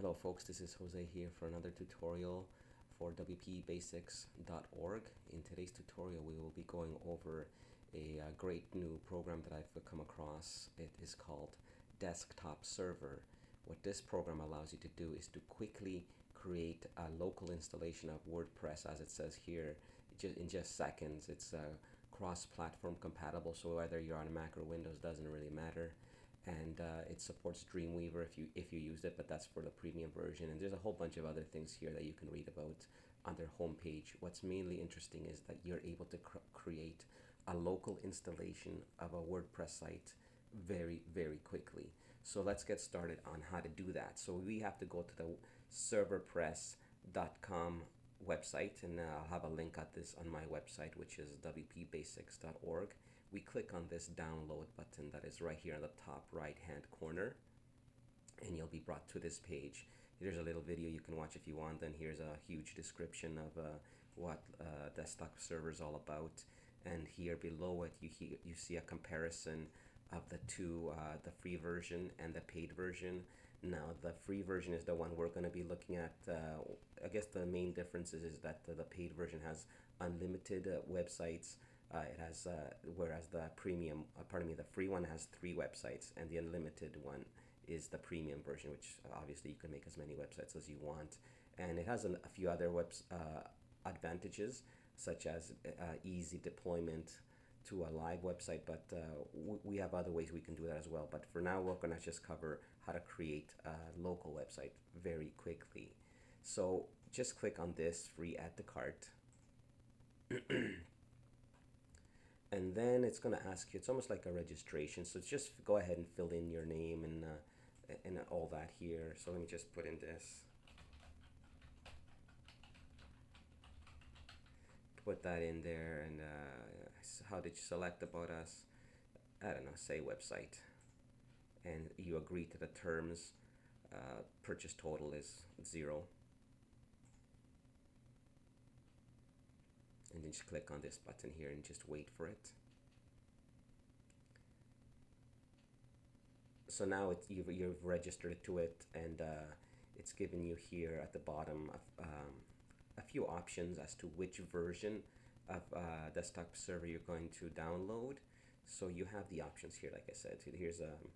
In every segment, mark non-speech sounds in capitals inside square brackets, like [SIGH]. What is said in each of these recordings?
Hello folks, this is Jose here for another tutorial for wpbasics.org. In today's tutorial we will be going over a, a, great new program that I've come across. It is called Desktop Server. What this program allows you to do is to quickly create a local installation of WordPress as it says here in just seconds. It's uh, cross-platform compatible so whether you're on Mac or Windows doesn't really matter and uh, it supports Dreamweaver if you if you use it, but that's for the premium version. And there's a whole bunch of other things here that you can read about on their homepage. What's mainly interesting is that you're able to cr create a local installation of a WordPress site very very quickly. So let's get started on how to do that. So we have to go to the serverpress.com website and I'll have a link at this on my website which is wpbasics.org we click on this download button that is right here on the top right hand corner and you'll be brought to this page there's a little video you can watch if you want then here's a huge description of uh, what uh, desktop server is all about and here below it you, hear, you see a comparison of the two, uh, the free version and the paid version. Now the free version is the one we're going to be looking at. Uh, I guess the main difference is, is that the, the paid version has unlimited uh, websites. Uh, it has, uh, whereas the premium, uh, pardon me, the free one has three websites and the unlimited one is the premium version, which obviously you can make as many websites as you want. And it has a, few other webs, advantages such as easy deployment, to a live website, but uh, we have other ways we can do that as well. But for now, we're going to just cover how to create a local website very quickly. So just click on this free add to cart. [CLEARS THROAT] and then it's going to ask you, it's almost like a registration. So just go ahead and fill in your name and, uh, and all that here. So let me just put in this. put that in there and uh, how did you select about us I don't know say website and you agree to the terms uh, purchase total is zero and then just click on this button here and just wait for it so now it, you've, you've registered to it and uh, it's given you here at the bottom of, um, a few options as to which version of uh, desktop server you're going to download. So you have the options here, like I said. Here's um,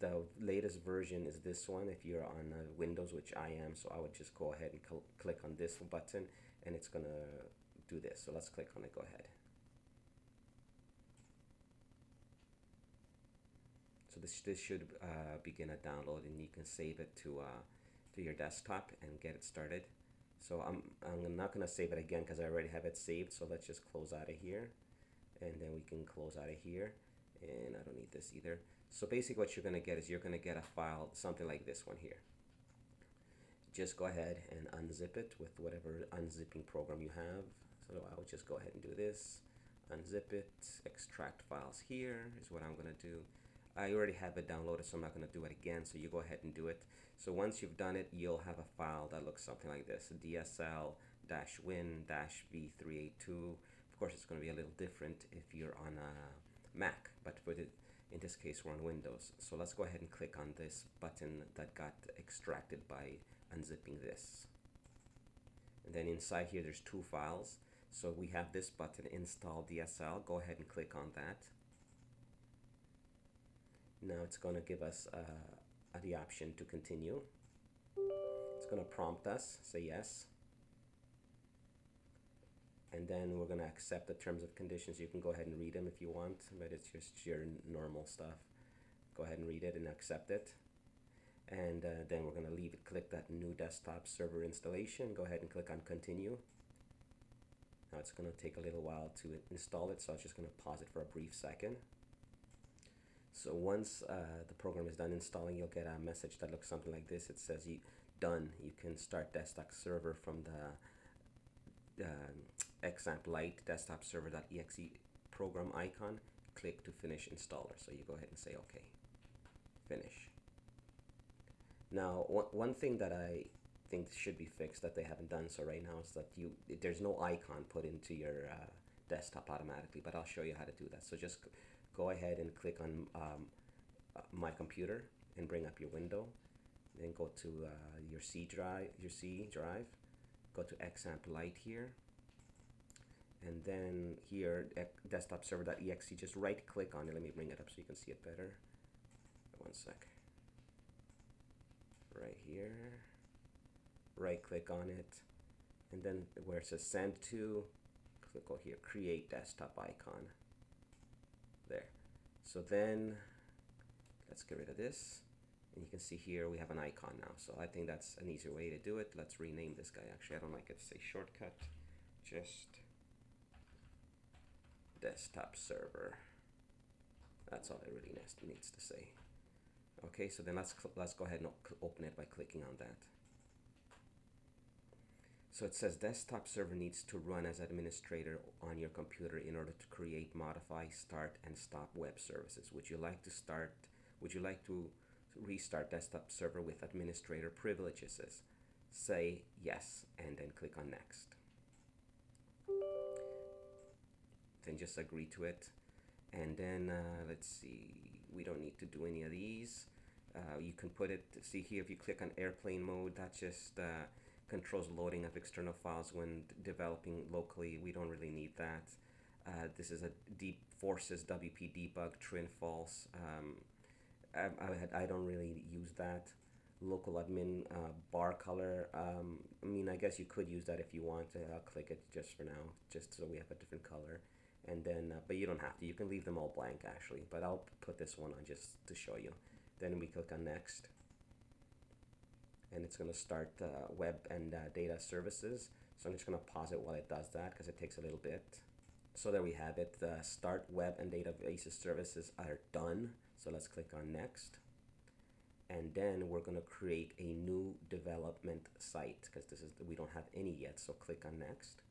the latest version is this one if you're on uh, Windows, which I am. So I would just go ahead and cl click on this button and it's gonna do this. So let's click on it, go ahead. So this, this should uh, begin a download and you can save it to, uh, to your desktop and get it started. So I'm, I'm not going to save it again because I already have it saved. So let's just close out of here. And then we can close out of here. And I don't need this either. So basically what you're going to get is you're going to get a file, something like this one here. Just go ahead and unzip it with whatever unzipping program you have. So I will just go ahead and do this. Unzip it, extract files here is what I'm going to do. I already have it downloaded, so I'm not going to do it again. So you go ahead and do it. So once you've done it, you'll have a file that looks something like this, dsl-win-v382. Of course, it's going to be a little different if you're on a Mac, but for the, in this case, we're on Windows. So let's go ahead and click on this button that got extracted by unzipping this. And then inside here, there's two files. So we have this button, install DSL. Go ahead and click on that. Now it's going to give us uh, the option to continue. It's going to prompt us, say yes. And then we're going to accept the terms of conditions. You can go ahead and read them if you want, but it's just your normal stuff. Go ahead and read it and accept it. And uh, then we're going to leave it, click that new desktop server installation. Go ahead and click on continue. Now it's going to take a little while to install it, so I'm just going to pause it for a brief second. So once uh, the program is done installing, you'll get a message that looks something like this. It says you done. You can start desktop server from the uh, XAMPP Lite desktop server.exe program icon. Click to finish installer. So you go ahead and say okay. Finish. Now, one, one thing that I think should be fixed that they haven't done so right now is that you there's no icon put into your uh, desktop automatically, but I'll show you how to do that. So just go ahead and click on um, uh, my computer and bring up your window then go to uh, your C drive, your C drive, go to XAMPP Lite here, and then here desktop server.exe, just right click on it. Let me bring it up so you can see it better. One sec. Right here, right click on it, and then where it says send to, click over here, create desktop icon. There. So then let's get rid of this. And you can see here we have an icon now. So I think that's an easier way to do it. Let's rename this guy. Actually, I don't like it to say shortcut. Just desktop server. That's all it really needs to say. Okay, so then let's let's go ahead and open it by clicking on that. So it says desktop server needs to run as administrator on your computer in order to create, modify, start, and stop web services. Would you like to start, would you like to restart desktop server with administrator privileges? Say yes, and then click on next. Then just agree to it. And then uh, let's see, we don't need to do any of these. Uh, you can put it, see here, if you click on airplane mode, that just uh, controls loading of external files when developing locally. We don't really need that. Uh, this is a deep forces WP debug true and false. Um, I, I, I, don't really use that. Local admin uh, bar color. Um, I mean, I guess you could use that if you want. To I'll click it just for now, just so we have a different color. And then, uh, but you don't have to. You can leave them all blank actually. But I'll put this one on just to show you. Then we click on next and it's going to start uh, web and uh, data services. So I'm just going to pause it while it does that because it takes a little bit. So there we have it. The start web and databases services are done. So let's click on next. And then we're going to create a new development site because this is we don't have any yet. So click on next.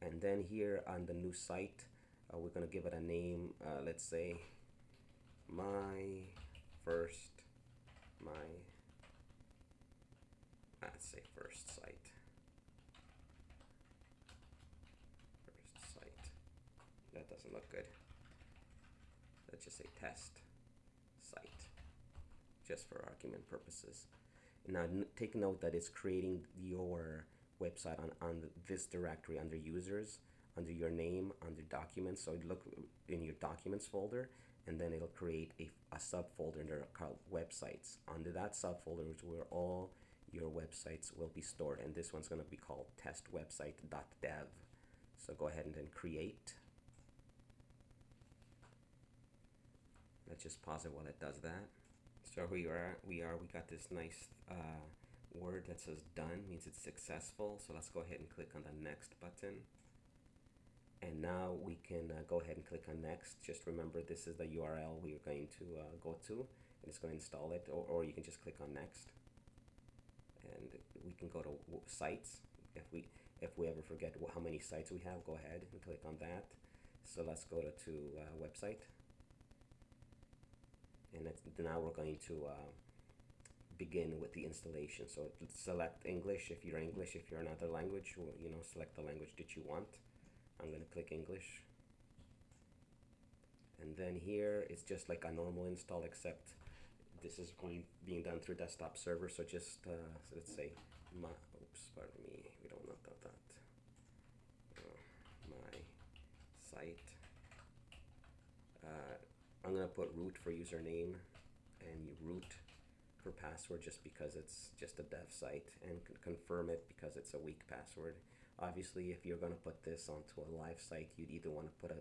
And then here on the new site, uh, we're going to give it a name. Uh, let's say my first, my let's say first site. First site. That doesn't look good. Let's just say test site, just for argument purposes. Now take note that it's creating your website on, on this directory under users, under your name, under documents. So look in your documents folder and then it'll create a, a subfolder under called websites. Under that subfolder is where all your websites will be stored and this one's going to be called testwebsite.dev so go ahead and then create. Let's just pause it while it does that. So we are we are we got this nice uh, word that says done means it's successful. So let's go ahead and click on the next button. And now we can uh, go ahead and click on next. Just remember this is the URL we are going to uh, go to and it's going to install it or, or you can just click on next and we can go to sites. If we if we ever forget how many sites we have go ahead and click on that. So let's go to, to uh, website. And now we're going to uh, begin with the installation. So select English. If you're English if you're another language you know select the language that you want. I'm going to click English. And then here it's just like a normal install except this is going being done through desktop server so just uh, so let's say my oops pardon me we don't know that that. Uh, my site. Uh, I'm gonna put root for username and root for password just because it's just a dev site and confirm it because it's a weak password. Obviously if you're gonna put this onto a live site you'd either want to put a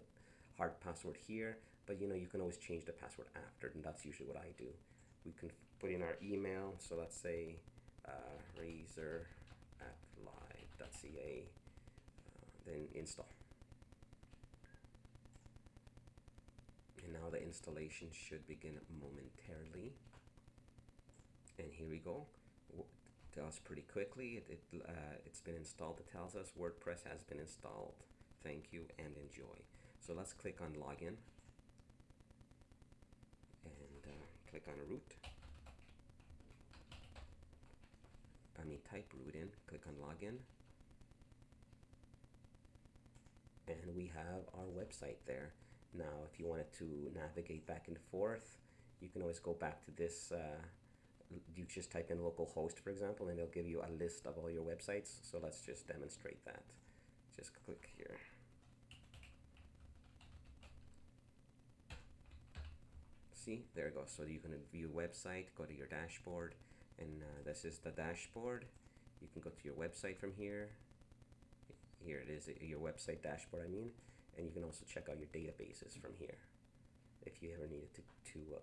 hard password here but you know you can always change the password after and that's usually what I do we can put in our email. So let's say uh, razor at live.ca, uh, then install. And now the installation should begin momentarily. And here we go. It tells pretty quickly. It, it, uh, it's been installed. It tells us WordPress has been installed. Thank you and enjoy. So let's click on login. Click on root. I mean type root in, click on login. And we have our website there. Now if you wanted to navigate back and forth, you can always go back to this uh, you just type in localhost, for example, and it'll give you a list of all your websites. So let's just demonstrate that. Just click here. See, there it goes. So you can view website, go to your dashboard, and uh, this is the dashboard. You can go to your website from here. Here it is, your website dashboard, I mean, and you can also check out your databases from here if you ever needed to to uh,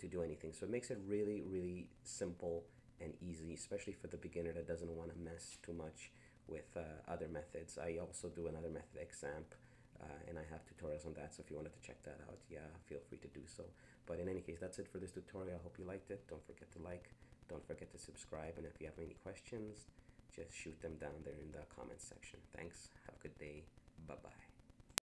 to do anything. So it makes it really, really simple and easy, especially for the beginner that doesn't want to mess too much with uh, other methods. I also do another method, XAMPP, uh, and I have tutorials on that. So if you wanted to check that out, yeah, feel free to do so. But in any case, that's it for this tutorial. I hope you liked it. Don't forget to like, don't forget to subscribe, and if you have any questions, just shoot them down there in the comments section. Thanks. Have a good day. Bye bye.